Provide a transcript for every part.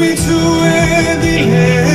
me to where the end.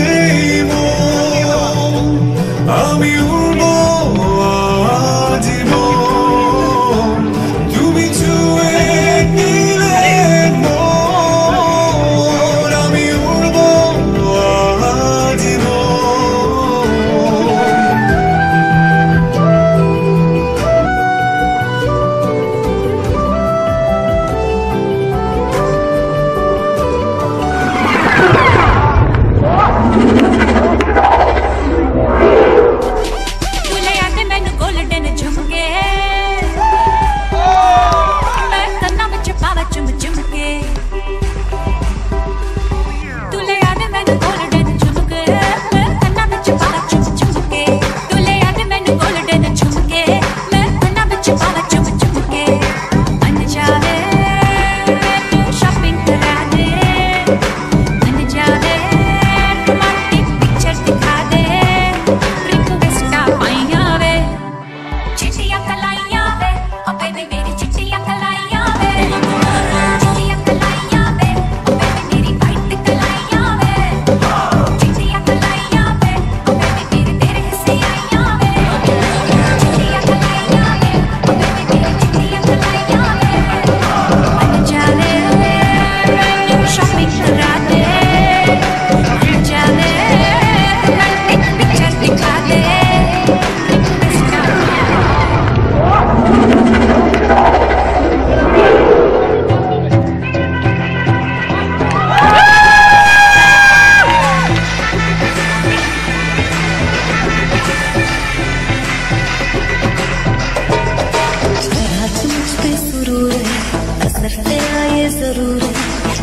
ये ज़रूर है।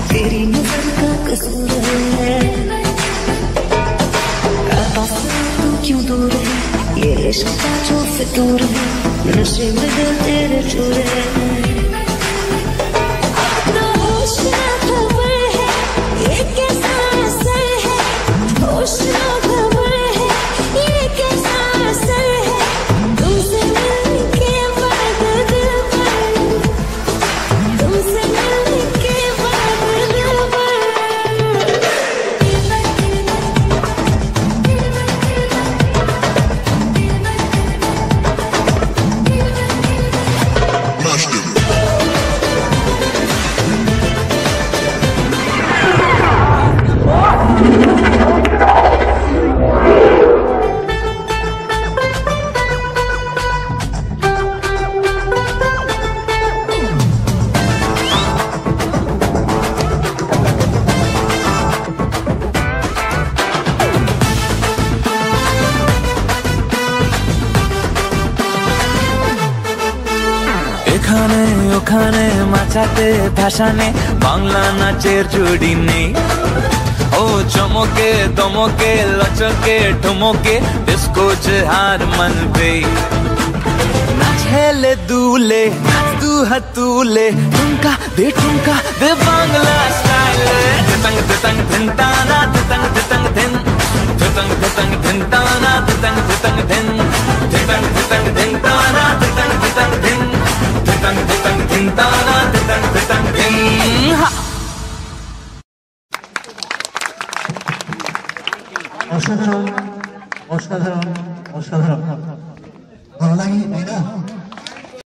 तेरी नज़र का कसूर है। तू क्यों दूर है? ये इश्क का जो फितूर है, नशे में दिल तेरे चूर है। ওখানে মাচাতে ভাসানে বাংলা নাচের জুড়ি নেই ও চমকে দমকে লচকে ঠুমকে ডিস্কো হার মন पे নাচেলে দুলে দু হাতুলে ঠুমকা দে ঠুমকা দে বাংলা স্টাইলে ততঙ্গ ততঙ্গ ধিন তানা ততঙ্গ ততঙ্গ ধিন ততঙ্গ ততঙ্গ ধিন তানা ততঙ্গ ততঙ্গ ধিন ততঙ্গ ততঙ্গ ধিন তানা অসাধারণ অসাধারণ অসাধারণ। ভালো লাগে তাই না?